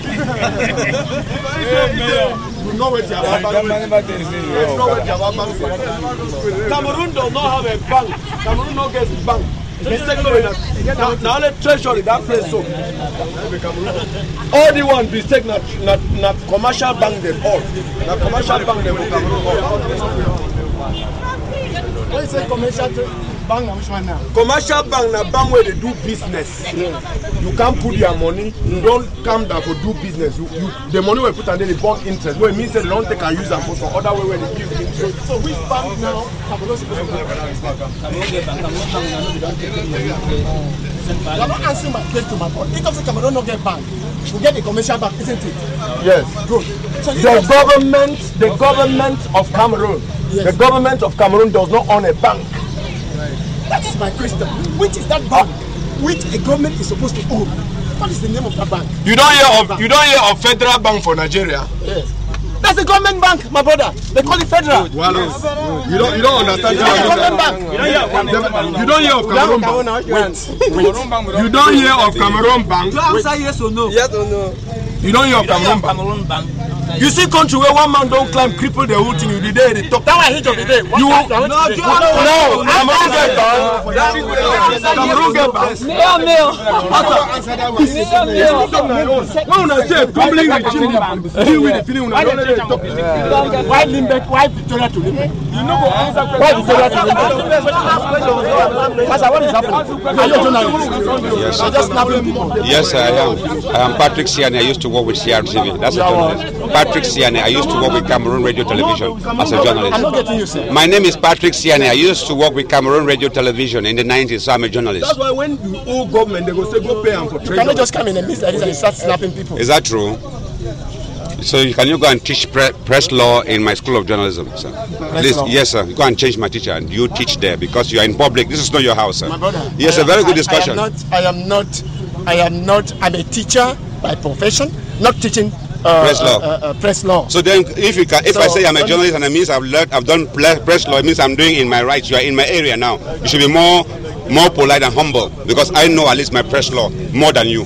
You Cameroon does not have a bank. Cameroon no get bank. It's taken away. Now, now treasury that place so. All the one be take na na not commercial bank them all. Na commercial bank them all. Cameroon all. Is it commercial? Bank na which one now? commercial bank na bank wey dey do business you can put your money you don calm down for do business you you the money you put am there dey born interest wey mean say they don take am use am for some other way wey dey give interest. So which bank now Cameroon supposed to go? You are not answering my question my point. Think of Cameroon no get bank. We get a commercial bank, isn't it? yes Good. So the government the government of cameroon Yes. the government of cameroon does not own a bank That is my question. Which is that bank which a government is supposed to own? What is the name of that bank? you don hear of you don hear of federal bank for nigeria. Yes. That's a government bank, my brother. They call it federal. wallace you don you don understand That's a government bank. you don hear of cameroon bank you don hear of cameroon bank answer yes or no. Yes or no? you don hear of cameroon bank. You see country where one man don climb cripple the whole thing you dey there dey talk. That one hit of the day. You- No, you- no cameroon get bank cameroon get bank. Mail, mail. when una say public regime deal with the feeling una don dey talk. Why Limbeck? Why Victoria to Limbeck? You know Why Victoria to Limbeck? Pastor, what is happening? Are you a journalist? Yes, You're just snapping people. Yes, I am. I am Patrick Siane. I used to work with CRTV. That's a journalist. Patrick Sianne. I used to work with Cameroon Radio Television as a I'm not journalist. getting you, sir. My name is Patrick Sianne. I used to work with Cameroon Radio Television in the 90s, so I'm a journalist. that's why when you owe government they go say go pay am for You cannot just come in and miss like this and start snapping people. Is that true? So you, can you go and teach pre- press law in my school of journalism, sir? Please, yes, sir. You go and change my teacher and you teach there because you are in public. This is not your house, sir. My brother. Yes, I a very am- good I- discussion. I am not. I am not. I am not. I'm a teacher by profession, not teaching uh, Press law. Uh, uh, uh, press law. So then, if you can, if I say I'm a journalist and it means I've learned, I've done press law, it means I'm doing in my rights. You are in my area now. You should be more, more polite and humble because I know at least my press law more than you.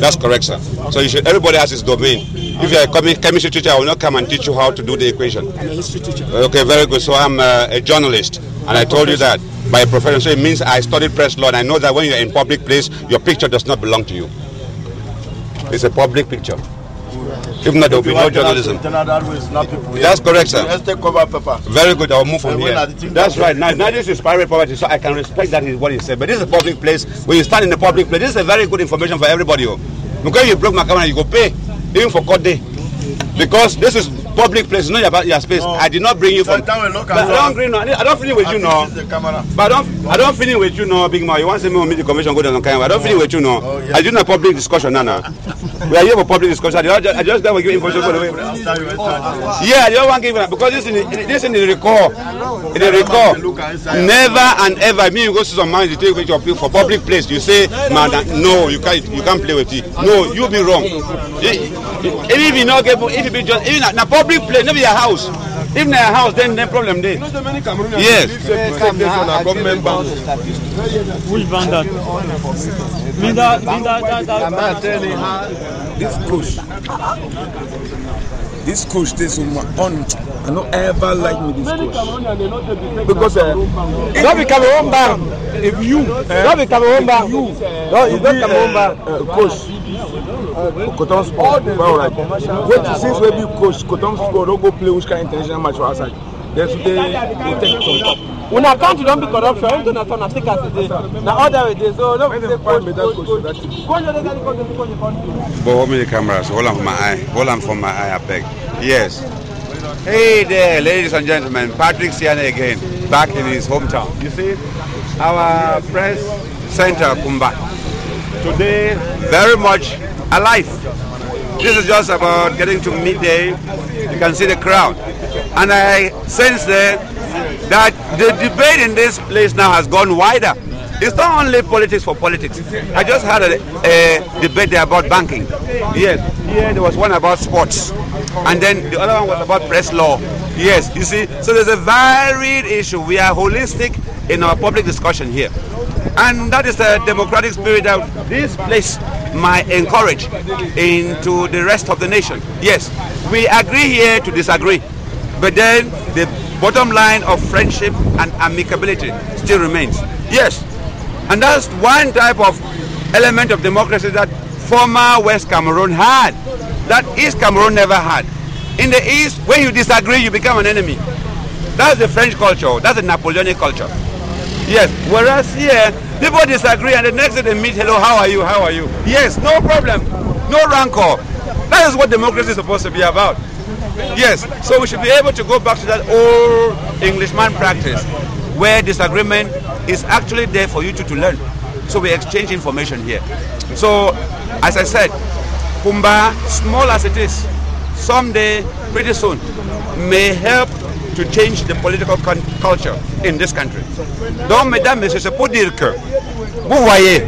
That's correct, sir. So you should. Everybody has his domain. If you're a chemistry teacher, I will not come and teach you how to do the equation. I'm a history teacher. Okay, very good. So I'm uh, a journalist, and I told you that by profession. So it means I studied press law, and I know that when you're in public place, your picture does not belong to you. It's a public picture. If not, there will be no journalism. That's correct, sir. let's take cover paper. Very good. I'll move from here. are the things That's right. Now, now this is private property, so I can respect that is what he said. But this is a public place. When you stand in a public place, this is a very good information for everybody. oh. Because you broke my camera, you go pay, even for court day. Because this is public place, not your, your space. I did not bring you from. That look But I don't no. I don't finish with you now. But I don't, I don't finish with you now, big man. You want to me meet the commission, go down on camera. I don't finish with you now. Oh, yeah. I do not public discussion now. now. We are here for public discussion. I just, I just to give information for the way. You Yeah, they don't want to give it because this is this in the record. In the record. Never and ever. Me, you go to some man, you take people for public place. You say, man, no, you can't, you can't play with it. No, you'll be wrong. Even if you not get, if you be just, even na public place, never your house. If na your house, then then problem there. You know so many Cameroonians Yes. believe say say this one na government bank. Which bank that? That, mean that, I'm not telling her this coach. This coach this on on. I don't ever like me this coach. Not Because uh, Not be Cameroon bank. if you Not be Cameroon bank. No, it's not Cameroon bank. uh, coach Coton Sport, well, right. Wait till since we be coach Coton Sport don't go play which kind of international match for outside. Then today they take it on top. Una country don be corruption. Everything na turn na take as e dey. Na order we dey. So no be When say coach, coach, coach coach. for that team. Coach no dey carry coach dey coach the country. But hold me the cameras. Hold on for my eye. Hold on for my eye, I beg. Yes. Hey there, ladies and gentlemen. Patrick Sianne again, back in his hometown. You see, our press center, Kumba, today very much alive. This is just about getting to midday. You can see the crowd. And I sense there that the debate in this place now has gone wider. It's not only politics for politics. I just had a, a debate there about banking. Yes, here there was one about sports. And then the other one was about press law. Yes, you see, so there's a varied issue. We are holistic in our public discussion here. And that is the democratic spirit that this place might encourage into the rest of the nation. Yes, we agree here to disagree, but then the bottom line of friendship and amicability still remains. Yes, and that's one type of element of democracy that former West Cameroon had, that East Cameroon never had. In the East, when you disagree, you become an enemy. That's the French culture, that's the Napoleonic culture. Yes, whereas here, people disagree and the next day they meet, hello, how are you, how are you? Yes, no problem, no rancor. That is what democracy is supposed to be about. Yes, so we should be able to go back to that old Englishman practice where disagreement is actually there for you to, to learn. So we exchange information here. So, as I said, Kumba, small as it is, someday, pretty soon, may help to change the political culture in this country. Donc, mesdames, messieurs, c'est pour dire que, vous voyez,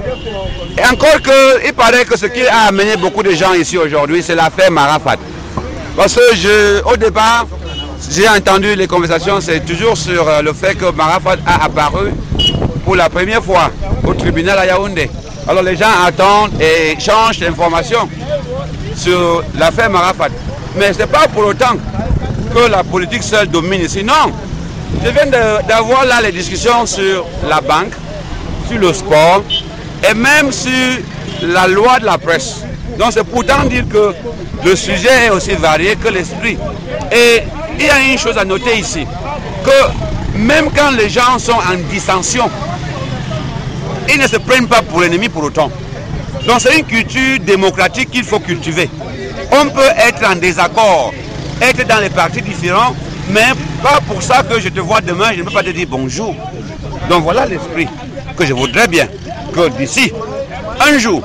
et encore que, il paraît que ce qui a amené beaucoup de gens ici aujourd'hui, c'est l'affaire Marafat. Parce que je, au départ, j'ai entendu les conversations, c'est toujours sur euh, le fait que Marafat a apparu pour la première fois au tribunal à Yaoundé. Alors les gens attendent et changent d'informations sur l'affaire Marafat. Mais ce n'est pas pour autant que la politique seule domine ici. Non, je viens d'avoir là les discussions sur la banque, sur le sport et même sur la loi de la presse. Donc c'est pourtant dire que le sujet est aussi varié que l'esprit. Et il y a une chose à noter ici, que même quand les gens sont en dissension, ils ne se prennent pas pour l'ennemi pour autant. Donc c'est une culture démocratique qu'il faut cultiver. On peut être en désaccord, être dans les partis différents, mais pas pour ça que je te vois demain, je ne peux pas te dire bonjour. Donc voilà l'esprit que je voudrais bien que d'ici un jour,